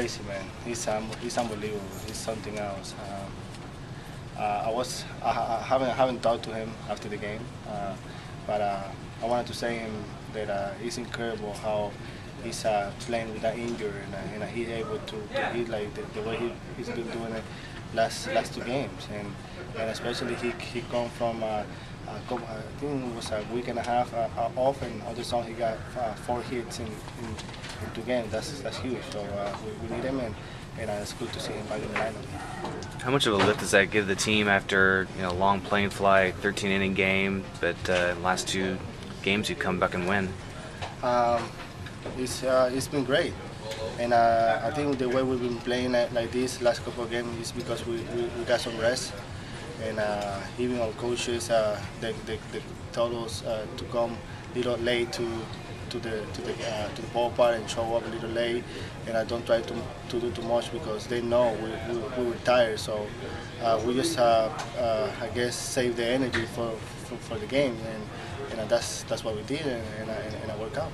Crazy man, he's um, he's unbelievable. He's something else. Um, uh, I was I, I, haven't haven't talked to him after the game, uh, but uh, I wanted to say him that uh, it's incredible how he's uh, playing with that injury and, uh, and he's able to, to hit like the, the way he, he's been doing it last last two games and and especially he he come from. Uh, uh, I think it was a week and a half uh, off, and other song he got uh, four hits in, in, in, two games. That's that's huge. So uh, we, we, need him, and, and it's good to see him back in the lineup. How much of a lift does that give the team after you know long plane fly, 13 inning game, but last two games you come back and win? Um, it's uh, it's been great, and uh, I think the way we've been playing like this last couple of games is because we, we, we got some rest, and uh, even our coaches uh, they, they, they told us uh, to come a little late to to the to the uh, to the ballpark and show up a little late, and I don't try to, to do too much because they know we, we, we were tired. So uh, we just uh, I guess save the energy for, for, for the game, and, and that's that's what we did, and, and, and I worked out.